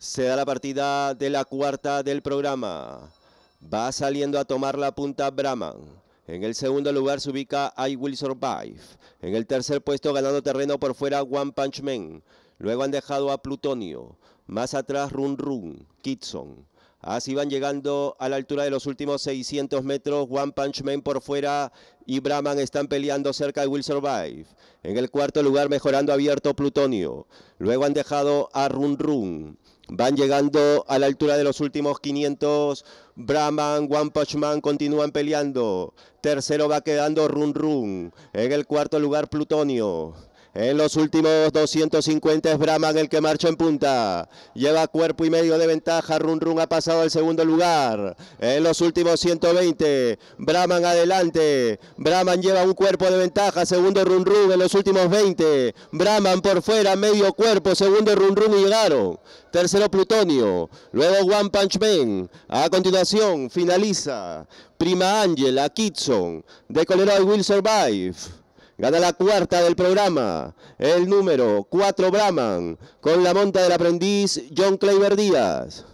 Se da la partida de la cuarta del programa. Va saliendo a tomar la punta Brahman. En el segundo lugar se ubica I Will Survive. En el tercer puesto ganando terreno por fuera One Punch Man. Luego han dejado a Plutonio. Más atrás Run Run, Kitson. Así van llegando a la altura de los últimos 600 metros. One Punch Man por fuera y Brahman están peleando cerca de Will Survive. En el cuarto lugar mejorando abierto Plutonio. Luego han dejado a Run Run. Van llegando a la altura de los últimos 500. Brahman, One Punch Man continúan peleando. Tercero va quedando Run Run. En el cuarto lugar Plutonio. En los últimos 250 es Brahman el que marcha en punta. Lleva cuerpo y medio de ventaja. Run Run ha pasado al segundo lugar. En los últimos 120, Brahman adelante. Brahman lleva un cuerpo de ventaja. Segundo Run Run en los últimos 20. Brahman por fuera, medio cuerpo. Segundo Run Run y llegaron. Tercero Plutonio. Luego One Punch Man. A continuación finaliza Prima Angela Kitson de Colorado Will Survive. Gana la cuarta del programa, el número 4 Brahman, con la monta del aprendiz John Kleiber Díaz.